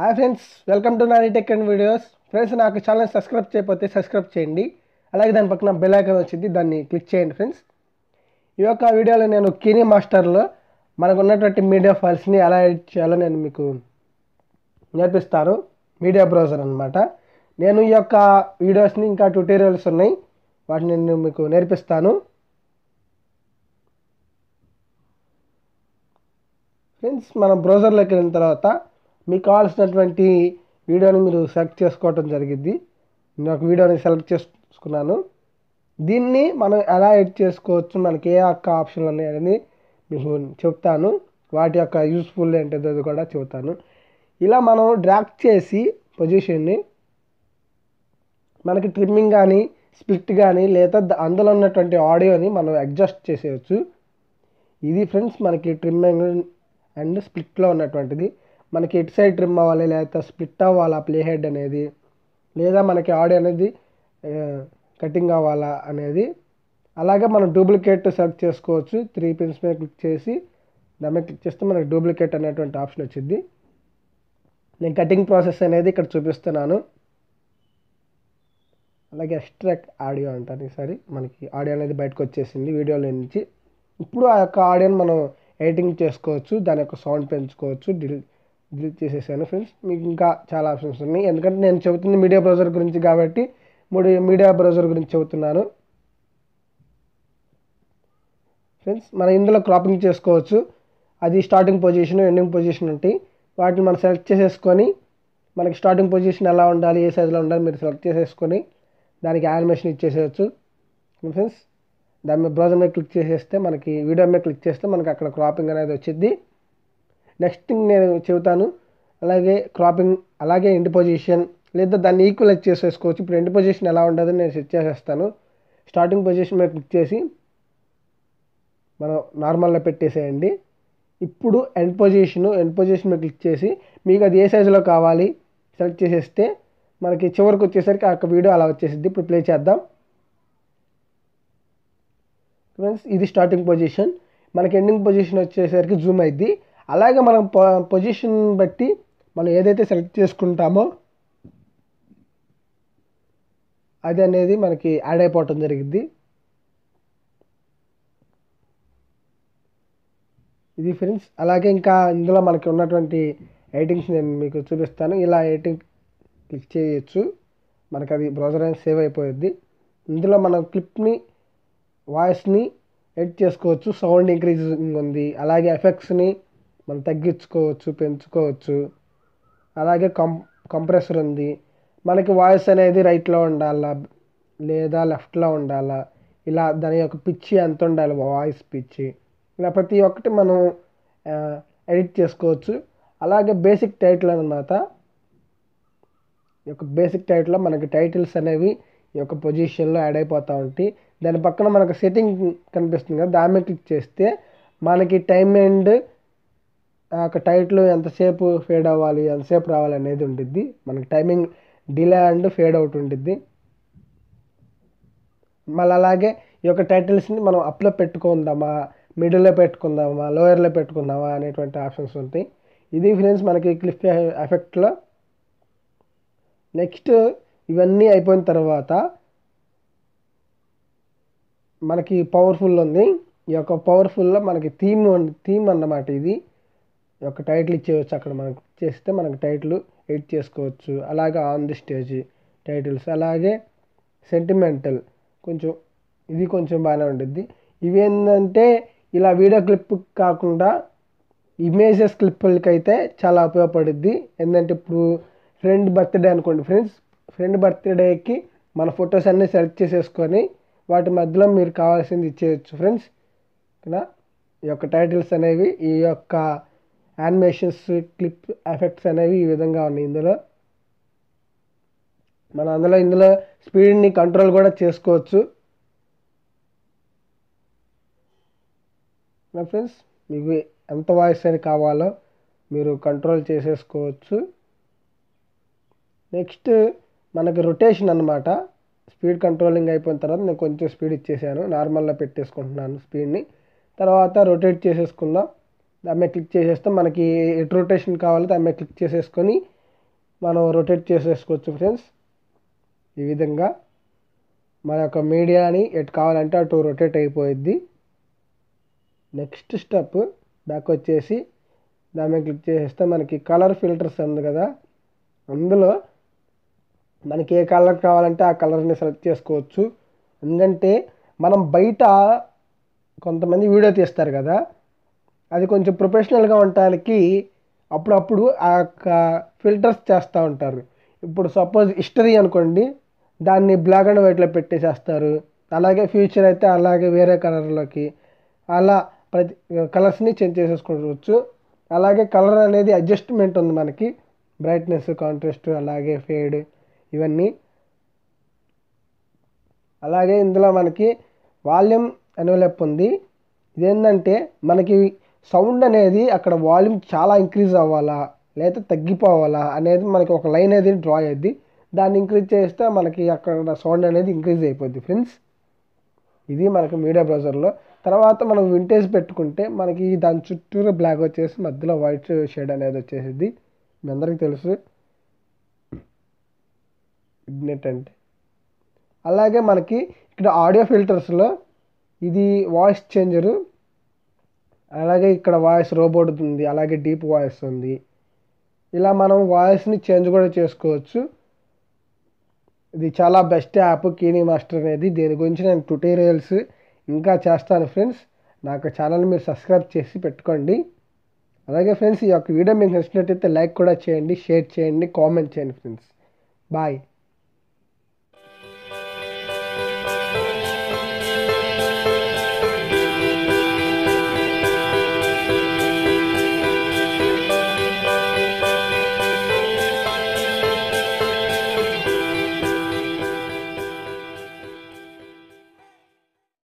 Hi friends welcome to Nani tech and videos. Friends నాకు channel subscribe చేయకపోతే subscribe చేయండి. అలాగే దాని పక్కన బెల్ ఐకాన్ వచ్చింది దాన్ని క్లిక్ చేయండి ఫ్రెండ్స్. ఈ యొక్క వీడియోలో నేను కినీ మాస్టర్లో మనకు ఉన్నటువంటి మీడియా ఫైల్స్ని ఎలా ఎడిట్ చేయాలో నేను మీకు నేర్పిస్తాను మీడియా బ్రౌజర్ అనమాట నేను ఈ యొక్క వీడియోస్ని ఇంకా ట్యూటోరియల్స్ ఉన్నాయి వాటిని నేను మీకు నేర్పిస్తాను. ఫ్రెండ్స్ మనం బ్రౌజర్లోకి వెళ్ళిన తర్వాత మీకు కావాల్సినటువంటి వీడియోని మీరు సెలెక్ట్ చేసుకోవటం జరిగింది. నేను ఒక వీడియోని సెలెక్ట్ చేసుకున్నాను. దీన్ని మనం ఎలా ఎడిట్ చేసుకోవచ్చు? మనకి ఏ యొక్క ఆప్షన్లు ఉన్నాయని మీకు చెప్తాను. వాటి యొక్క యూస్ఫుల్ ఏంటిదో అది కూడా చెబుతాను ఇలా మనం డ్రాక్ చేసి పొజిషన్ని మనకి ట్రిమ్మింగ్ కానీ స్ప్లిట్ కానీ లేదా అందులో ఉన్నటువంటి ఆడియోని మనం అడ్జస్ట్ చేసేయచ్చు. ఇది ఫ్రెండ్స్ మనకి ట్రిమ్మింగ్ అండ్ స్ప్లిట్లో ఉన్నటువంటిది. మనకి ఎటు సైడ్ ట్రిమ్ అవ్వాలి లేకపోతే స్ప్లిట్ అవ్వాలా ప్లే హెడ్ అనేది లేదా మనకి ఆడి అనేది కటింగ్ అవ్వాలా అనేది. అలాగే మనం డూప్లికేట్ సెలెక్ట్ చేసుకోవచ్చు. త్రీ పిన్స్ మీద క్లిక్ చేసి దాని మీద క్లిక్ చేస్తే మనకి డూప్లికేట్ అనేటువంటి ఆప్షన్ వచ్చింది నేను కటింగ్ ప్రాసెస్ అనేది ఇక్కడ చూపిస్తున్నాను. అలాగే ఎక్స్ట్రాక్ట్ ఆడియో అంటారు ఈసారి. మనకి ఆడియో అనేది బయటకు వచ్చేసింది వీడియోలో నుంచి. ఇప్పుడు ఆ యొక్క ఆడియోని మనం ఎడిటింగ్ చేసుకోవచ్చు దాని యొక్క సౌండ్ పెంచుకోవచ్చు డిలీట్ చేసేసాను ఫ్రెండ్స్ మీకు ఇంకా చాలా ఆప్షన్స్ ఉన్నాయి. ఎందుకంటే నేను చెబుతుంది మీడియా బ్రౌజర్ గురించి కాబట్టి మూడు మీడియా బ్రౌజర్ గురించి చెబుతున్నాను. ఫ్రెండ్స్ మనం ఇందులో క్రాపింగ్ చేసుకోవచ్చు. అది స్టార్టింగ్ పొజిషన్ ఎండింగ్ పొజిషన్ ఉంటాయి వాటిని మనం సెలెక్ట్ చేసేసుకొని మనకి స్టార్టింగ్ పొజిషన్ ఎలా ఉండాలి ఏ సైజులో ఉండాలి మీరు సెలెక్ట్ చేసేసుకొని దానికి యానిమేషన్ ఇచ్చేసేయచ్చు. Hmm, ఫ్రెండ్స్ దాని మీద బ్రౌజర్ మీద క్లిక్ చేసేస్తే మనకి వీడియో మీద క్లిక్ చేస్తే మనకి అక్కడ క్రాపింగ్ అనేది వచ్చింది నెక్స్ట్ థింగ్ నేను చెబుతాను. అలాగే క్రాపింగ్ అలాగే ఎండ్ పొజిషన్ లేదా దాన్ని ఈక్వలైజ్ చేసేసుకోవచ్చు. ఇప్పుడు ఎండ్ పొజిషన్ ఎలా ఉండదు నేను సెట్ చేసేస్తాను. స్టార్టింగ్ పొజిషన్ మీద క్లిక్ చేసి మనం నార్మల్లో పెట్టేసేయండి. ఇప్పుడు ఎండ్ పొజిషన్ ఎండ్ పొజిషన్ మీద క్లిక్ చేసి మీకు అది ఏ సైజులో కావాలి సెలెక్ట్ చేసేస్తే మనకి చివరికి వచ్చేసరికి ఆ యొక్క వీడియో అలా వచ్చేసింది ఇప్పుడు ప్లే చేద్దాం. ఫ్రెండ్స్ ఇది స్టార్టింగ్ పొజిషన్. మనకి ఎండింగ్ పొజిషన్ వచ్చేసరికి జూమ్ అయింది అలాగే మనం పొజిషన్ బట్టి మనం ఏదైతే సెలెక్ట్ చేసుకుంటామో అది అనేది మనకి యాడ్ అయిపోవటం జరిగింది. ఇది ఫ్రెండ్స్ అలాగే ఇంకా ఇందులో మనకి ఉన్నటువంటి ఎడిటింగ్స్ నేను మీకు చూపిస్తాను. ఇలా ఎడిటింగ్ క్లిక్ చేయొచ్చు. మనకి అది బ్రౌజర్ అనేది సేవ్ అయిపోయింది. ఇందులో మనం క్లిప్ని వాయిస్ని ఎడిట్ చేసుకోవచ్చు. సౌండ్ ఇంక్రీజింగ్ ఉంది. అలాగే ఎఫెక్ట్స్ని మనం తగ్గించుకోవచ్చు పెంచుకోవచ్చు. అలాగే కం కంప్రెసర్ ఉంది. మనకి వాయిస్ అనేది రైట్లో ఉండాలా? లేదా లెఫ్ట్లో ఉండాలా? ఇలా దాని యొక్క పిచ్చి ఎంత ఉండాలి? వాయిస్ పిచ్చి ఇలా ప్రతి ఒక్కటి మనం ఎడిట్ చేసుకోవచ్చు. అలాగే బేసిక్ టైటిల్ అనమాట ఈ యొక్క బేసిక్ టైటిల్లో మనకి టైటిల్స్ అనేవి ఈ యొక్క పొజిషన్లో యాడ్ అయిపోతూ ఉంటాయి. దాని పక్కన మనకు సెట్టింగ్ కనిపిస్తుంది కదా దాని మీద క్లిక్ చేస్తే మనకి టైం అండ్ టైట్లు ఎంతసేపు ఫేడ్ అవ్వాలి ఎంతసేపు రావాలి అనేది ఉంటుంది మనకి timing delay and fade out ఉంటుంది మళ్ళీ అలాగే ఈ యొక్క టైటిల్స్ని మనం అప్లో పెట్టుకుందామా మిడిల్లో పెట్టుకుందామా లోయర్లో పెట్టుకుందామా అనేటువంటి ఆప్షన్స్ ఉంటాయి. ఇది ఫ్రెండ్స్ మనకి క్లిప్ ఎఫెక్ట్లో నెక్స్ట్ ఇవన్నీ అయిపోయిన తర్వాత మనకి పవర్ఫుల్ ఉంది. ఈ యొక్క పవర్ఫుల్లో మనకి థీమ్ థీమ్ అన్నమాట ఇది. యొక్క టైటిల్ ఇచ్చేయచ్చు. అక్కడ మనకు చేస్తే మనకు టైటిల్ ఎడిట్ చేసుకోవచ్చు. అలాగే ఆన్ ది స్టేజ్ టైటిల్స్. అలాగే సెంటిమెంటల్ కొంచెం ఇది కొంచెం బాగానే ఉంటుంది ఇవేంటంటే ఇలా వీడియో క్లిప్ కాకుండా ఇమేజెస్ క్లిప్పులకి అయితే చాలా ఉపయోగపడుద్ది. ఏంటంటే ఇప్పుడు ఫ్రెండ్ బర్త్డే అనుకోండి. ఫ్రెండ్స్ ఫ్రెండ్ బర్త్డేకి మన ఫొటోస్ అన్నీ సెలెక్ట్ చేసేసుకొని వాటి మధ్యలో మీరు కావాల్సింది ఇచ్చేయచ్చు. ఫ్రెండ్స్ ఓకేనా? ఈ యొక్క టైటిల్స్ అనేవి ఈ యొక్క యానిమేషన్స్ క్లిప్ ఎఫెక్ట్స్ అనేవి ఈ విధంగా ఉన్నాయి. ఇందులో మనం అందులో ఇందులో స్పీడ్ని కంట్రోల్ కూడా చేసుకోవచ్చు. నా ఫ్రెండ్స్ మీకు ఎంత వాయిస్ అని కావాలో మీరు కంట్రోల్ చేసేసుకోవచ్చు. నెక్స్ట్ మనకి రొటేషన్ అనమాట స్పీడ్ కంట్రోలింగ్ అయిపోయిన తర్వాత నేను కొంచెం స్పీడ్ ఇచ్చేసాను. నార్మల్లో పెట్టేసుకుంటున్నాను స్పీడ్ని. తర్వాత రొటేట్ చేసేసుకుందాం. దాని మీద క్లిక్ చేసేస్తే మనకి ఎటు రొటేషన్ కావాలో దాని మీద క్లిక్ చేసేసుకొని మనం రొటేట్ చేసేసుకోవచ్చు ఫ్రెండ్స్ ఈ విధంగా మన యొక్క మీడియాని ఎటు కావాలంటే అటు రొటేట్ అయిపోయిద్ది. నెక్స్ట్ స్టెప్ బ్యాక్ వచ్చేసి దాని మీద క్లిక్ చేసేస్తే మనకి కలర్ ఫిల్టర్స్ ఉంది కదా. అందులో మనకి ఏ కలర్ కావాలంటే ఆ కలర్ని సెలెక్ట్ చేసుకోవచ్చు. ఎందుకంటే మనం బయట కొంతమంది వీడియో తీస్తారు కదా. అది కొంచెం ప్రొఫెషనల్గా ఉండటానికి అప్పుడప్పుడు ఆ యొక్క ఫిల్టర్స్ చేస్తూ ఉంటారు. ఇప్పుడు సపోజ్ హిస్టరీ అనుకోండి దాన్ని బ్లాక్ అండ్ వైట్లో పెట్టేసేస్తారు. అలాగే ఫ్యూచర్ అయితే అలాగే వేరే కలర్లోకి అలా ప్రతి కలర్స్ని చేంజ్ చేసేసుకోవచ్చు. అలాగే కలర్ అనేది అడ్జస్ట్మెంట్ ఉంది మనకి. బ్రైట్నెస్ కాంట్రాస్ట్ అలాగే ఫేడ్ ఇవన్నీ. అలాగే ఇందులో మనకి వాల్యూమ్ ఎన్వలప్ ఉంది. ఇదేంటంటే మనకి సౌండ్ అనేది అక్కడ వాల్యూమ్ చాలా ఇంక్రీజ్ అవ్వాలా లేదా తగ్గిపోవాలా అనేది మనకి ఒక లైన్ అనేది డ్రా అయ్యద్ది దాన్ని ఇంక్రీజ్ చేస్తే మనకి అక్కడ సౌండ్ అనేది ఇంక్రీజ్ అయిపోద్ది ఫ్రెండ్స్. ఇది మనకి మీడియా బ్రౌజర్లో. తర్వాత మనం వింటేజ్ పెట్టుకుంటే మనకి దాని చుట్టూరు బ్లాక్ వచ్చేసి మధ్యలో వైట్ షేడ్ అనేది వచ్చేసింది మీ అందరికీ తెలుసు. ఇగ్నెట్ అంటే. అలాగే మనకి ఇక్కడ ఆడియో ఫిల్టర్స్లో ఇది వాయిస్ చేంజరు అలాగే ఇక్కడ వాయిస్ రోబోట్ ఉంది అలాగే డీప్ వాయిస్ ఉంది. ఇలా మనం వాయిస్ని చేంజ్ కూడా చేసుకోవచ్చు. ఇది చాలా బెస్ట్ యాప్ కీనీ మాస్టర్ అనేది. దీని గురించి నేను ట్యూటోరియల్స్ ఇంకా చేస్తాను ఫ్రెండ్స్. నాకు ఛానల్ మీరు సబ్స్క్రైబ్ చేసి పెట్టుకోండి. అలాగే ఫ్రెండ్స్ ఈ యొక్క వీడియో మీకు నచ్చినట్టయితే లైక్ కూడా చేయండి షేర్ చేయండి కామెంట్ చేయండి ఫ్రెండ్స్. బాయ్.